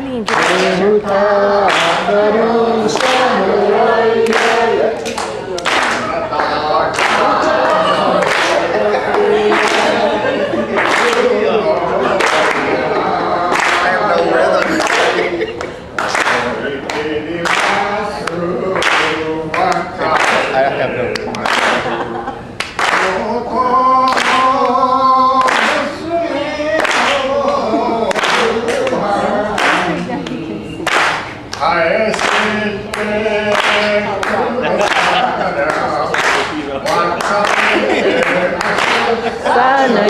highly enjoyed. Sana